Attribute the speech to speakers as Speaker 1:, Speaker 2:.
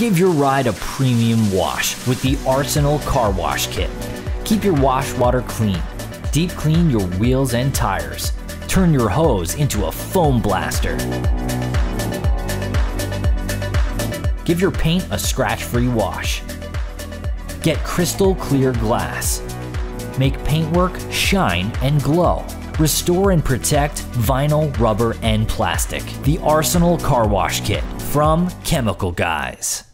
Speaker 1: Give your ride a premium wash with the Arsenal Car Wash Kit. Keep your wash water clean. Deep clean your wheels and tires. Turn your hose into a foam blaster. Give your paint a scratch free wash. Get crystal clear glass. Make paintwork shine and glow. Restore and protect vinyl, rubber, and plastic. The Arsenal Car Wash Kit from Chemical Guys.